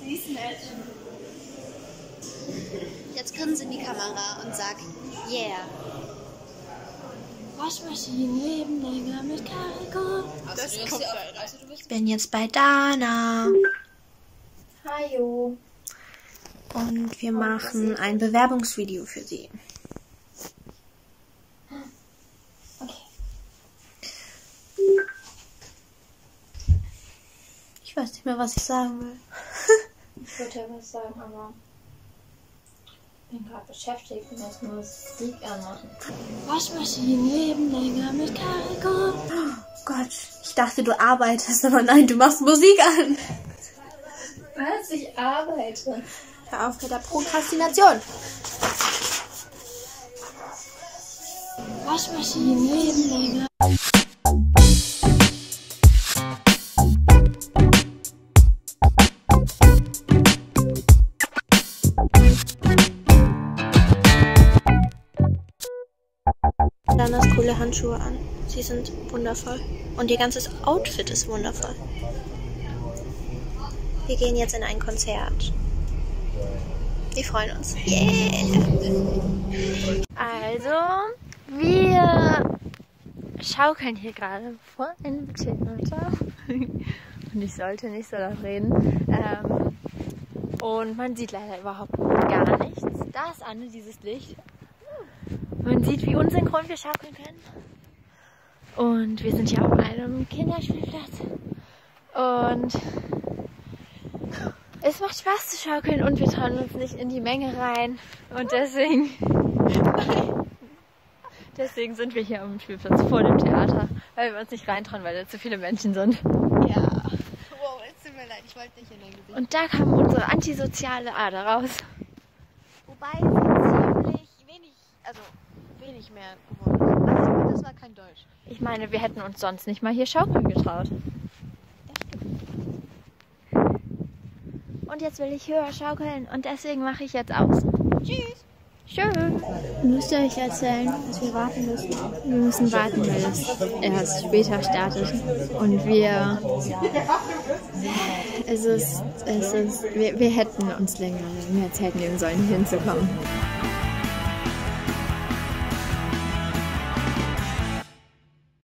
Sie ist nett. Jetzt grinse in die Kamera und sag, yeah. Waschmaschinen leben länger mit Cargo. Das kommt rein. Ich bin jetzt bei Dana Hallo. und wir machen ein Bewerbungsvideo für sie. Ich weiß nicht mehr, was ich sagen will. Ich wollte ja was sagen, aber ich bin gerade beschäftigt und muss nur Musik anmachen. Waschmaschinen leben länger mit Cargo. Oh Gott, ich dachte, du arbeitest, aber nein, du machst Musik an. Was? Ich arbeite. Hör auf mit der Prokrastination. Waschmaschinen leben länger. Danas coole Handschuhe an. Sie sind wundervoll. Und ihr ganzes Outfit ist wundervoll. Wir gehen jetzt in ein Konzert. Wir freuen uns. Yeah! Also, wir schaukeln hier gerade vor einem Theater. Und ich sollte nicht so laut reden. Ähm, und man sieht leider überhaupt gar nichts. Da ist Anne, dieses Licht. Man sieht, wie unsynchron wir schaukeln können. Und wir sind hier auf einem Kinderspielplatz. Und es macht Spaß zu schaukeln und wir trauen uns nicht in die Menge rein. Und deswegen. Deswegen sind wir hier am Spielplatz vor dem Theater, weil wir uns nicht reintrauen, weil da zu viele Menschen sind. Ja. Leid, ich wollte nicht in dein Gesicht. Und da kam unsere antisoziale Ader raus. Wobei sie ziemlich wenig, also wenig mehr geworden ist. Also, das war kein Deutsch. Ich meine, wir hätten uns sonst nicht mal hier schaukeln getraut. Und jetzt will ich höher schaukeln und deswegen mache ich jetzt aus. Tschüss. Schön. Müsst ihr euch erzählen, dass wir warten müssen? Wir müssen warten, weil es erst später startet. Und wir. Es ist. Es ist wir, wir hätten uns länger mehr Zeit nehmen sollen, hier hinzukommen.